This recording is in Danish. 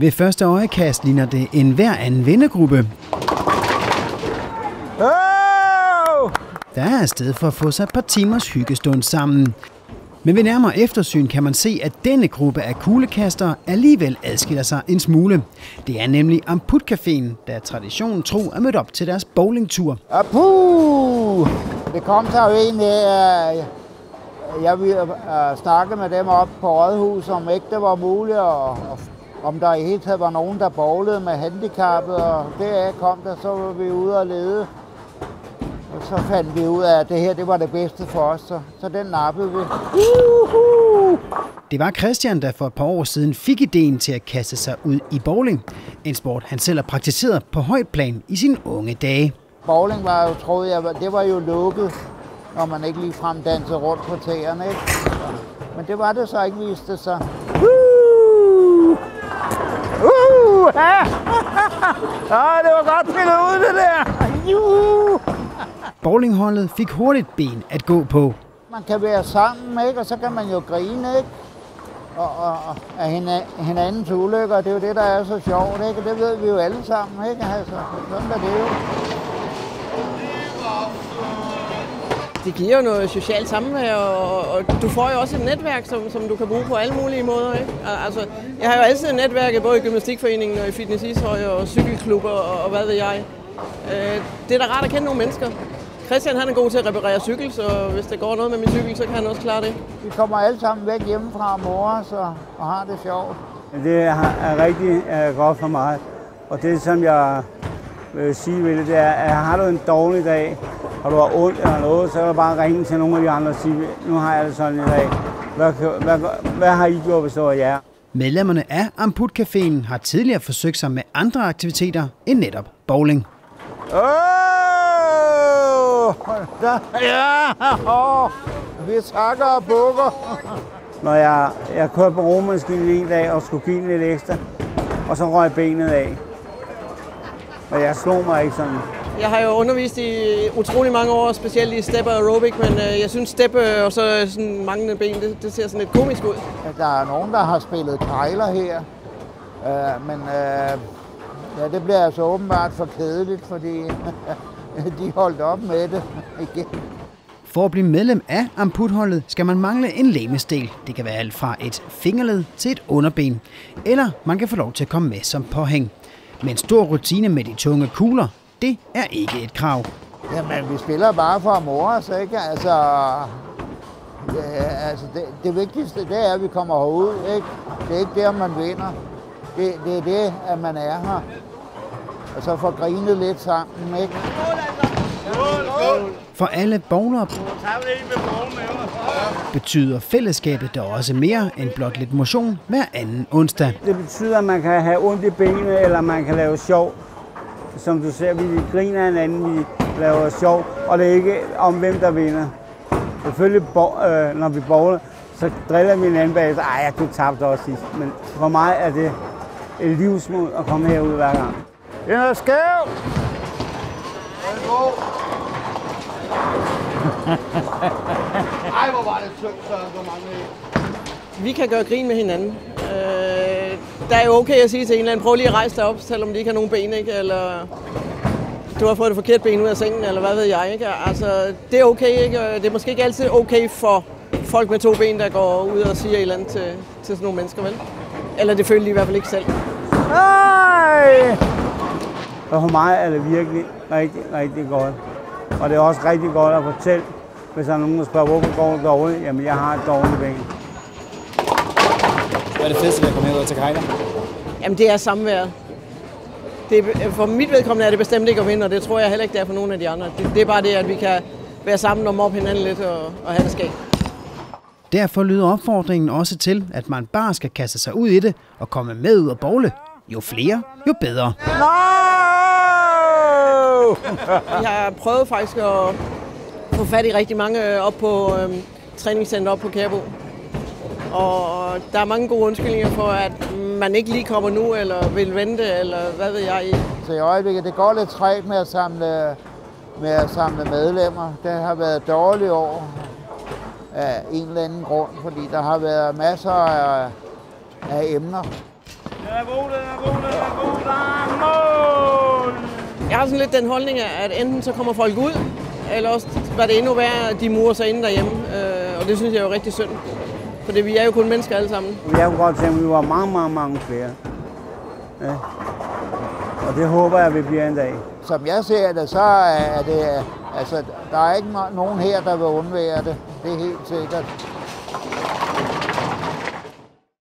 Ved første øjekast ligner det en hver anden vennegruppe. Der er sted for at få sig et par timers hyggestund sammen. Men ved nærmere eftersyn kan man se, at denne gruppe af kuglekastere alligevel adskiller sig en smule. Det er nemlig Amput Caféen, der traditionen tro er mødt op til deres bowlingtur. Apuh! Det kom så jo egentlig, at jeg ville øh, snakke med dem op på Rådhus, om ikke det var muligt, og, om der i hele taget var nogen, der bowlede med handicappet, og deraf kom der, så var vi ude og lede. Og så fandt vi ud af, at det her det var det bedste for os, så, så den nappede vi. Uhuh! Det var Christian, der for et par år siden fik ideen til at kaste sig ud i bowling. En sport, han selv har praktiseret på højt plan i sine unge dage. Bowling var jo, troede jeg, det var jo lukket, når man ikke lige frem dansede rundt på tæerne. Ikke? Men det var det så ikke, viste sig. Uh! Ah! det var godt spillet ud, det der! Uh! Bowlingholdet fik hurtigt ben at gå på. Man kan være sammen, ikke? og så kan man jo grine, ikke? Og, og, og af hinandens ulykker, det er jo det, der er så sjovt, ikke? det ved vi jo alle sammen, ikke? Altså, sådan er det jo. Det giver jo noget socialt samvær, og, og du får jo også et netværk, som, som du kan bruge på alle mulige måder. Ikke? Altså, jeg har jo altid netværket både i Gymnastikforeningen og i Fitness Ishøj og cykelklubber og, og hvad ved jeg. Øh, det er da rart at kende nogle mennesker. Christian han er god til at reparere cykel, så hvis det går noget med min cykel, så kan han også klare det. Vi kommer alle sammen væk hjemmefra mor så, og har det sjovt. Det er rigtig er godt for mig. Og det, som jeg vil sige ved det, det er, at har du en dårlig dag, og du har ondt eller noget, så kan du bare ringe til nogle af de andre og sige, nu har jeg det sådan i dag. Hvad, hvad, hvad, hvad har I gjort, hvis det var jer? Medlemmerne af Amput Caféen har tidligere forsøgt sig med andre aktiviteter end netop bowling. Oh! Der, ja! Oh! Vi takker og bukker. Når jeg, jeg kørte på romaskinen en dag og skulle give lidt ekstra, og så røg benet af. Og jeg slog mig ikke sådan. Jeg har jo undervist i utrolig mange år, specielt i step og aerobic, men øh, jeg synes step øh, og så sådan manglende ben, det, det ser sådan lidt komisk ud. Der er nogen, der har spillet kejler her, øh, men øh, ja, det bliver altså åbenbart for kedeligt, fordi de holdt op med det igen. For at blive medlem af amputholdet skal man mangle en lemesdel. Det kan være alt fra et fingerled til et underben. Eller man kan få lov til at komme med som påhæng. Men stor rutine med de tunge kugler, det er ikke et krav. Jamen, vi spiller bare for at more så ikke? Altså, ja, altså det, det vigtigste, det er, at vi kommer herud, ikke? Det er ikke der, man vinder. Det, det er det, at man er her. Og så får grinet lidt sammen, ikke? For alle bowlere betyder fællesskabet der også mere end blot lidt motion hver anden onsdag. Det betyder, at man kan have ondt i benene, eller man kan lave sjov. Som du ser, vi griner hinanden, vi laver sjov, og det er ikke om, hvem der vinder. Selvfølgelig, øh, når vi bowler, så driller vi hinanden bag, så ej, du tabte også sidst. Men for mig er det et livsmod at komme herud hver gang. Den er skæv! Den er god! Ej, hvor var det tyndt, så hvor mange Vi kan gøre grin med hinanden. Øh, der er jo okay at sige til en eller anden, prøv lige at rejse dig op, selvom de ikke har nogen ben, ikke? Eller du har fået det forkerte ben ud af sengen, eller hvad ved jeg, ikke? Altså, det er okay, ikke? Det er måske ikke altid okay for folk med to ben, der går ud og siger et eller andet til, til sådan nogle mennesker, vel? Eller det føler de i hvert fald ikke selv. Hej! Og for mig er det virkelig rigtig, rigtig godt. Og det er også rigtig godt at fortælle, hvis der er nogen, der spørger, hvorfor går det dårligt? Jamen, jeg har et dårligt ben. Hvad er det fedeste ved at komme herud til Kajler? Jamen, det er samværet. Det er, for mit vedkommende er det bestemt ikke at vinde, og det tror jeg heller ikke, det er for nogen af de andre. Det, det er bare det, at vi kan være sammen og mobbe hinanden lidt og, og have det skægt. Derfor lyder opfordringen også til, at man bare skal kaste sig ud i det og komme med ud og bowle. Jo flere, jo bedre. No! Vi har prøvet faktisk at få fat i rigtig mange op på øhm, træningscenter op på Kærbo. Og der er mange gode undskyldninger for, at man ikke lige kommer nu, eller vil vente, eller hvad ved jeg. Så i øjeblikket, det går lidt træt med at samle, med at samle medlemmer. Det har været dårligt år af en eller anden grund, fordi der har været masser af, af emner. er god, den er god, den er god, der er mål! Jeg har sådan lidt den holdning, at enten så kommer folk ud, eller også var det endnu værre, at de murer sig inde derhjemme. Øh, og det synes jeg er jo rigtig synd. For vi er jo kun mennesker alle sammen. Jeg kunne godt tænke, at vi var mange, mange, mange flere. Ja. Og det håber jeg, vi bliver en dag. Som jeg ser det, så er det, altså, der er ikke nogen her, der vil undvære det. Det er helt sikkert.